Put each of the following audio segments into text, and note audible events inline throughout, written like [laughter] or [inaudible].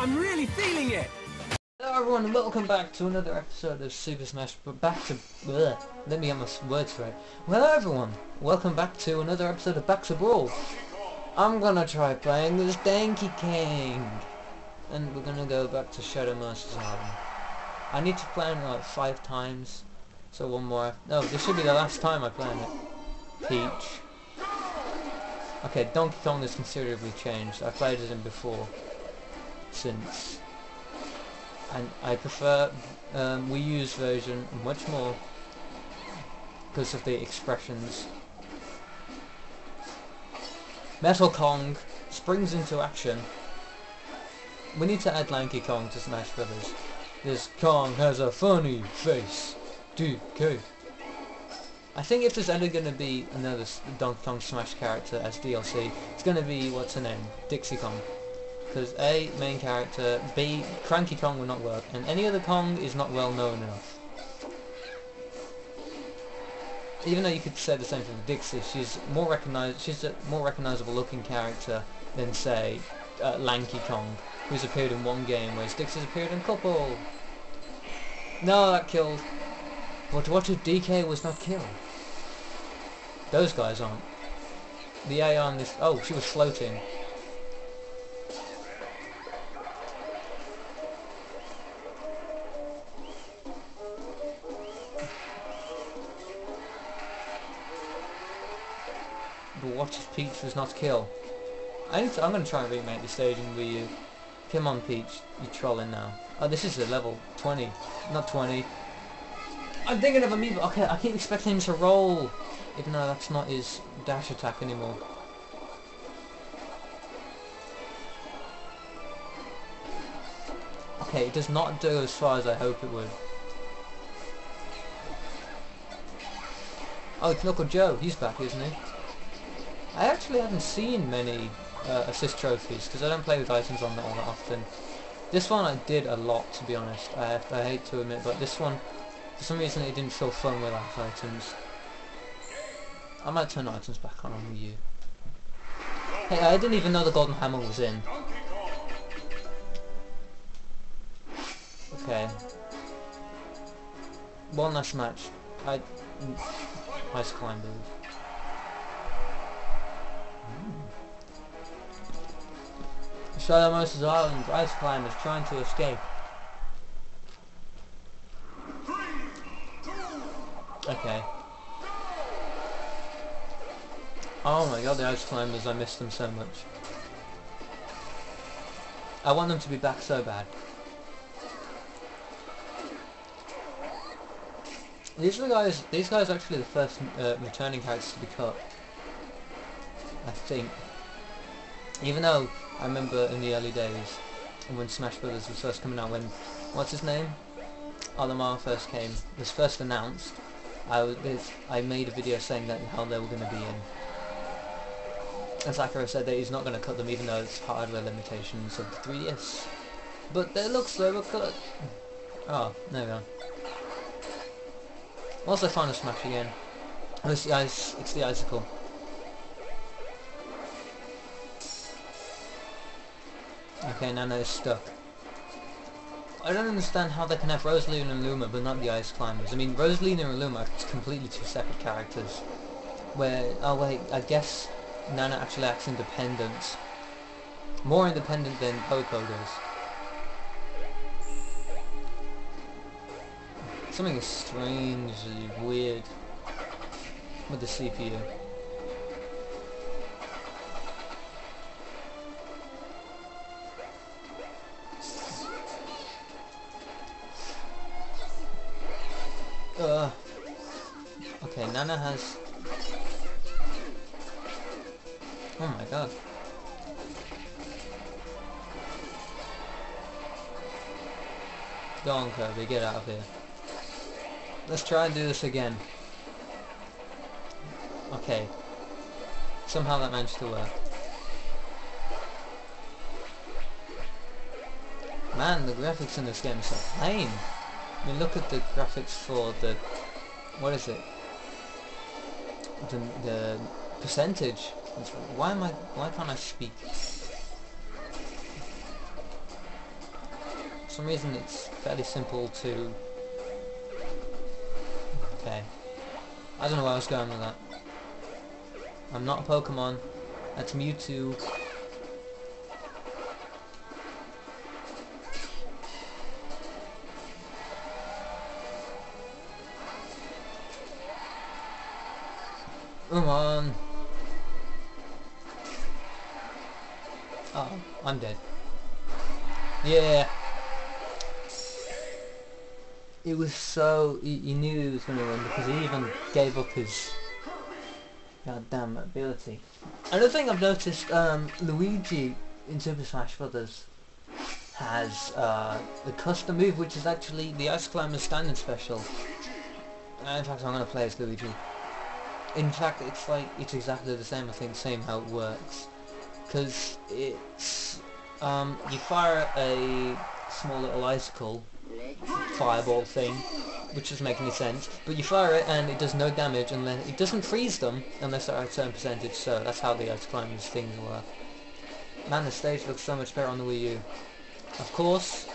I'm really feeling it! Hello everyone and welcome back to another episode of Super Smash but back to bleh, let me get my words straight. Well hello everyone, welcome back to another episode of Back to Brawl. I'm gonna try playing this Donkey Kong. And we're gonna go back to Shadow Moses Island. I need to play it like five times. So one more no, this should be the last time I play it. Peach. Okay, Donkey Kong has considerably changed. I played it in before. Since and I prefer um, Wii U's version much more because of the expressions. Metal Kong springs into action. We need to add Lanky Kong to Smash Brothers. This Kong has a funny face. DK. I think if there's ever going to be another Donkey Kong Smash character as DLC, it's going to be, what's her name? Dixie Kong. Because A, main character, B, Cranky Kong will not work, and any other Kong is not well known enough. Even though you could say the same thing for Dixie, she's more recognized. She's a more recognizable looking character than say uh, Lanky Kong, who's appeared in one game, whereas Dixie's appeared in a couple. No, that killed. But what if DK was not killed? Those guys aren't. The AI on this. Oh, she was floating. Peach was not killed? I need to, I'm going to try and remake the stage in Wii U. Come on, Peach. You're trolling now. Oh, this is a level 20. Not 20. I'm thinking of Amiibo. Okay, I keep expecting him to roll. Even though that's not his dash attack anymore. Okay, it does not do as far as I hope it would. Oh, it's Knuckle Joe. He's back, isn't he? I actually haven't seen many uh, assist trophies because I don't play with items on that all that often. This one I did a lot, to be honest. I, I hate to admit, but this one, for some reason, it didn't feel fun without items. I might turn items back on on Wii U. Hey, I didn't even know the Golden Hammer was in. Okay. One last match. I... mm, Ice climbers. Shadow Moses Island ice climbers trying to escape. Okay. Oh my god, the ice climbers, I miss them so much. I want them to be back so bad. These are the guys, these guys are actually the first uh, returning characters to be cut. I think. Even though I remember in the early days, when Smash Brothers was first coming out, when, what's his name? Olimar first came, was first announced, I, was, I made a video saying that how they were going to be in. And Sakurai said that he's not going to cut them even though it's hardware limitations of the 3DS. But they look so were cut. Oh, there we go. What's the final smash again? It's the ice, it's the icicle. Okay, Nana is stuck. I don't understand how they can have Rosalina and Luma but not the Ice Climbers. I mean, Rosalina and Luma are completely two separate characters. Where, oh wait, I guess Nana actually acts independent. More independent than Popo does. Something is strangely weird with the CPU. Nana has... Oh my god. Go on Kirby, get out of here. Let's try and do this again. Okay. Somehow that managed to work. Man, the graphics in this game are so plain. I mean, look at the graphics for the... What is it? The, the percentage. Why am I... Why can't I speak? For some reason it's fairly simple to... Okay. I don't know where I was going with that. I'm not a Pokemon. That's Mewtwo. I'm dead. Yeah. It was so... He, he knew he was going to win because he even gave up his goddamn ability. Another thing I've noticed, um, Luigi in Super Smash Brothers has uh, the custom move which is actually the Ice Climber standing special. Uh, in fact I'm going to play as Luigi. In fact it's like, it's exactly the same I think, same how it works. Because it's, um, you fire a small little icicle fireball thing, which doesn't make any sense, but you fire it and it does no damage and then it doesn't freeze them unless they're at a certain percentage, so that's how the ice climbers things work. Man, the stage looks so much better on the Wii U. Of course,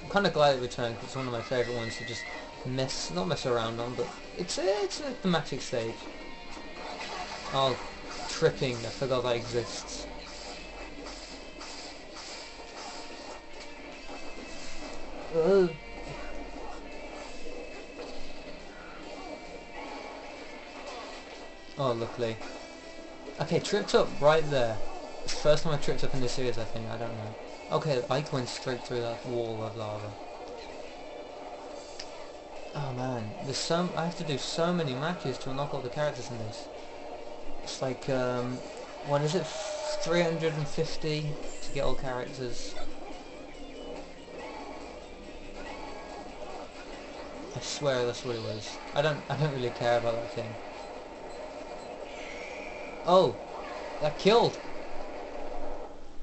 I'm kind of glad it returned because it's one of my favourite ones to just mess, not mess around on, but it's it's a thematic stage. Oh, tripping, I forgot that exists. Ugh. Oh, luckily. Okay, tripped up right there. First time I tripped up in this series, I think. I don't know. Okay, I went straight through that wall of lava. Oh man, there's so I have to do so many matches to unlock all the characters in this. It's like, um, what is it? 350 to get all characters. I swear that's what it was. I don't I don't really care about that thing. Oh! That killed!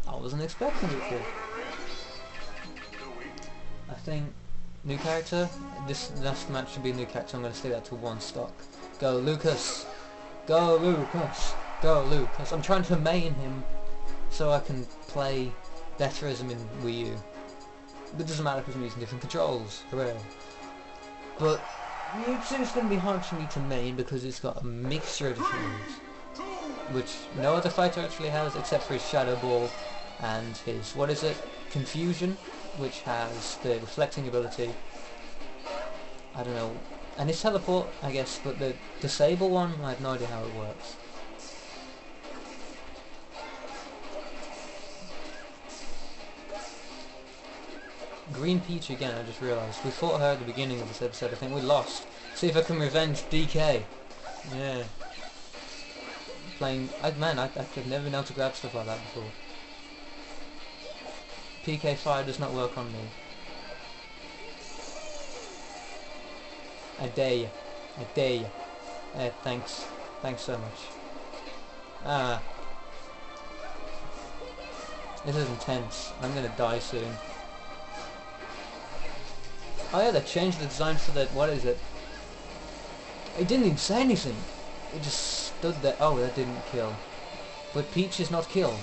I wasn't expecting it to. I think new character. This last match should be new character. I'm gonna stay that to one stock. Go Lucas! Go Lucas! Go Lucas! I'm trying to main him so I can play better as him in Wii U. It doesn't matter because I'm using different controls. Hooray! But Mewtwo's going to be hard for me to main because it's got a mixture of moves. Which no other fighter actually has except for his Shadow Ball and his, what is it, Confusion, which has the reflecting ability. I don't know. And his Teleport, I guess, but the Disable one, I have no idea how it works. Green Peach again, I just realised. We fought her at the beginning of this episode, I think we lost. See if I can revenge DK. Yeah. Playing... I, man, I, I've never been able to grab stuff like that before. PK Fire does not work on me. You. I dare you. Uh, thanks. Thanks so much. Ah. This is intense. I'm gonna die soon. Oh yeah, they changed the design for the, what is it? It didn't even say anything. It just stood there. Oh, that didn't kill. But Peach is not killed.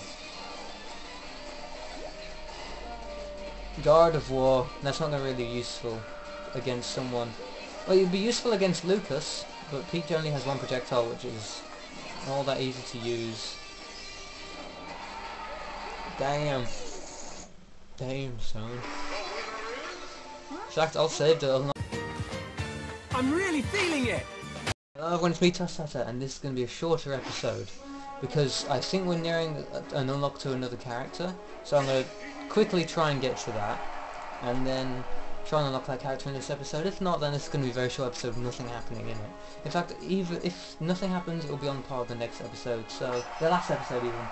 Guard of War. That's not going to really useful against someone. Well, it'd be useful against Lucas, but Peach only has one projectile, which is all that easy to use. Damn. Damn, son. In fact, I'll save it. I'm really feeling it! Hello everyone, it's me Toast Hatter, and this is going to be a shorter episode. Because I think we're nearing an unlock to another character. So I'm going to quickly try and get to that. And then try and unlock that character in this episode. If not, then it's going to be a very short episode with nothing happening in it. In fact, even if nothing happens, it will be on par with the next episode. So, the last episode even.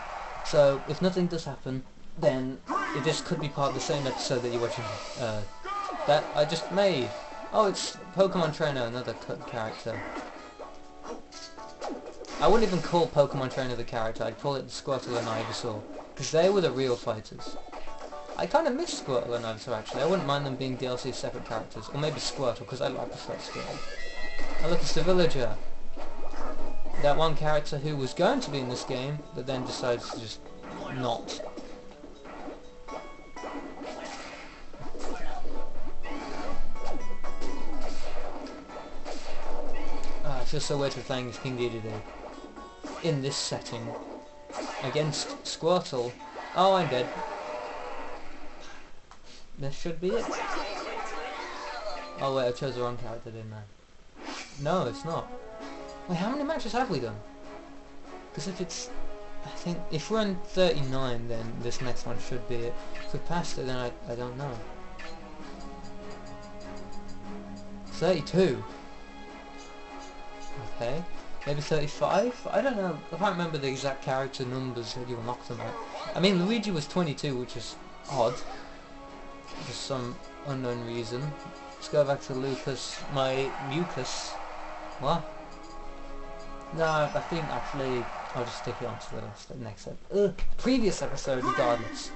So, if nothing does happen, then it this could be part of the same episode that you're watching uh, that I just made. Oh, it's Pokemon Trainer, another character. I wouldn't even call Pokemon Trainer the character, I'd call it the Squirtle and Ivysaur, because they were the real fighters. I kind of miss Squirtle and Answer actually. I wouldn't mind them being DLC separate characters. Or maybe Squirtle, because I, like prefer Squirtle. And look, it's the villager. That one character who was going to be in this game, but then decides to just not. Ah, I feel so weird for playing as King Dedede in this setting against Squirtle. Oh, I'm dead. This should be it. Oh wait, I chose the wrong character, didn't I? No, it's not. Wait, how many matches have we done? Because if it's... I think if we're on 39 then this next one should be it. If we passed it then I, I don't know. 32? Okay. Maybe 35? I don't know. I can't remember the exact character numbers that you unlock them at. I mean Luigi was 22 which is odd. For some unknown reason. Let's go back to Lucas, my mucus. What? No, I think actually I'll just stick it onto the list, next episode. Ugh, previous episode regardless.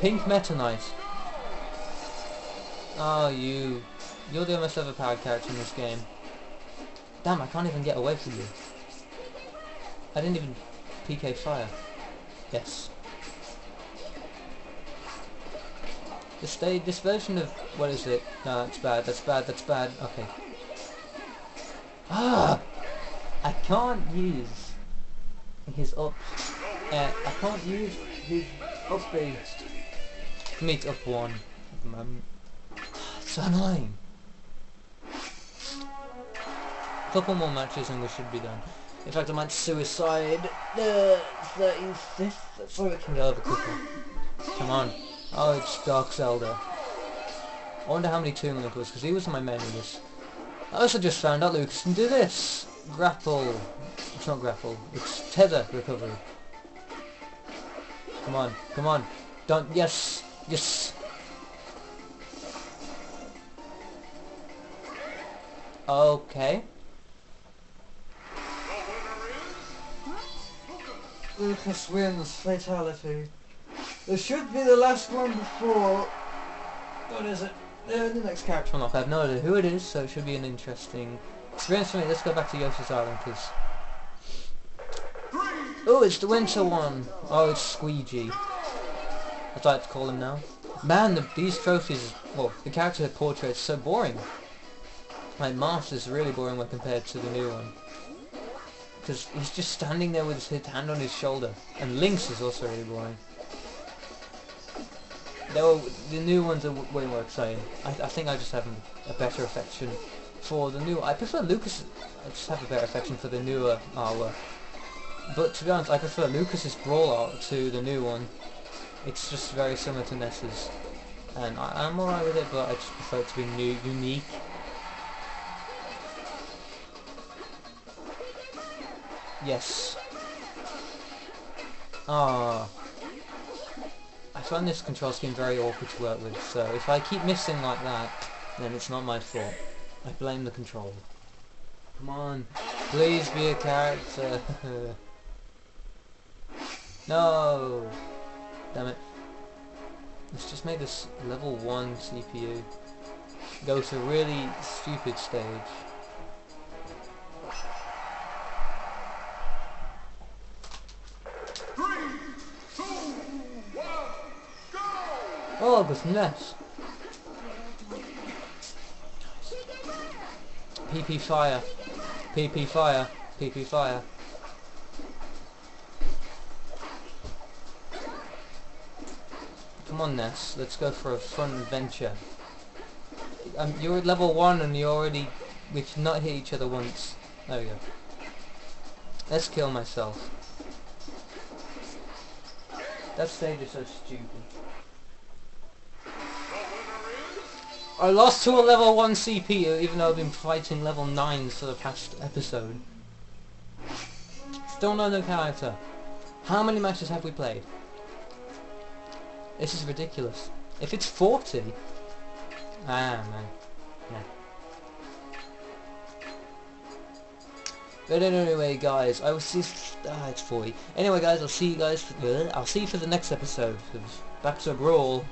Pink Meta Knight. Oh, ah, you. You're the most overpowered character in this game. Damn, I can't even get away from you. I didn't even PK fire. Yes. This this version of what is it? No, that's bad. That's bad. That's bad. Okay. Ah, I can't use his up. Uh, I can't use his up B. Meet up one at the moment. It's so annoying. Couple more matches and we should be done. In fact, I might suicide the 35th so we can go over quicker. Come on. Oh, it's Dark Zelda. I wonder how many Toon Link was, because he was my main in this. I also just found out Lucas can do this. Grapple. It's not grapple. It's tether recovery. Come on. Come on. Don't. Yes. Yes. Okay. Lucas wins fatality. This should be the last one before... What is it? Uh, the next character unlock. I have no idea who it is, so it should be an interesting experience for me. Let's go back to Yoshi's Island, please. Oh, it's the winter one! Oh, it's Squeegee. I'd like to call him now. Man, the, these trophies, well, the character portrait is so boring. Like, Master's really boring when compared to the new one. Because he's just standing there with his hand on his shoulder. And Link's is also really boring. Were, the new ones are way more exciting. I, I think I just have a better affection for the new. I prefer Lucas. I just have a better affection for the newer artwork. But to be honest, I prefer Lucas's brawl art to the new one. It's just very similar to Ness's, and I, am alright with it. But I just prefer it to be new, unique. Yes. Ah. I find this control scheme very awkward to work with, so if I keep missing like that, then it's not my fault. I blame the control. Come on, please be a character. [laughs] no! Damn it. Let's just make this level 1 CPU go to a really stupid stage. Was nuts. PP fire. PP fire. PP fire. Come on, Ness. Let's go for a fun adventure. Um, you're at level 1 and you already... We've not hit each other once. There we go. Let's kill myself. That stage is so stupid. I lost to a level 1 CPU even though I've been fighting level 9s for the past episode. Still no new character. How many matches have we played? This is ridiculous. If it's 40... Ah, man. Yeah. But anyway, guys, I will see... Ah, it's 40. Anyway, guys, I'll see you guys... For, uh, I'll see you for the next episode of Back to Brawl.